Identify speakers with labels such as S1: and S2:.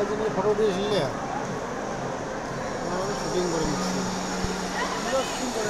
S1: কয়েকদিন ফটো দিয়েছিলে শুটিং করে নিচ্ছি
S2: শুটিং করে রাখছি